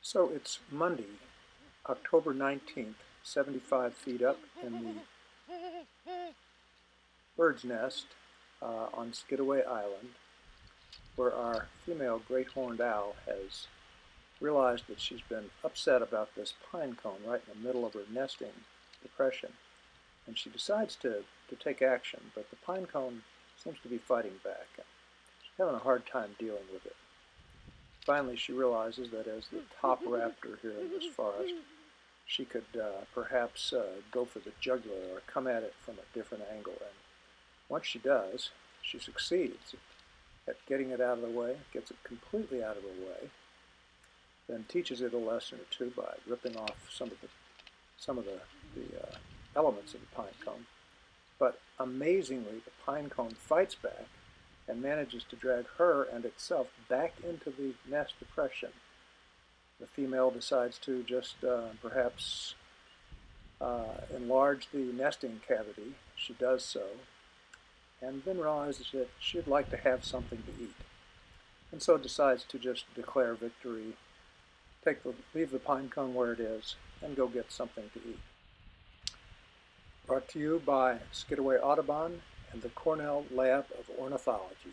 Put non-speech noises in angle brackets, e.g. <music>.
So it's Monday, October 19th, 75 feet up in the bird's nest uh, on Skidaway Island, where our female great horned owl has realized that she's been upset about this pine cone right in the middle of her nesting depression. And she decides to, to take action, but the pine cone seems to be fighting back. She's having a hard time dealing with it. Finally, she realizes that as the top <laughs> raptor here in this forest, she could uh, perhaps uh, go for the jugular or come at it from a different angle. And once she does, she succeeds at getting it out of the way, gets it completely out of the way, then teaches it a lesson or two by ripping off some of the some of the, the uh, elements of the pine cone. But amazingly, the pine cone fights back and manages to drag her and itself back into the nest depression. The female decides to just uh, perhaps uh, enlarge the nesting cavity. She does so, and then realizes that she'd like to have something to eat. And so decides to just declare victory, take the, leave the pine cone where it is, and go get something to eat. Brought to you by Skidaway Audubon and the Cornell Lab of Ornithology.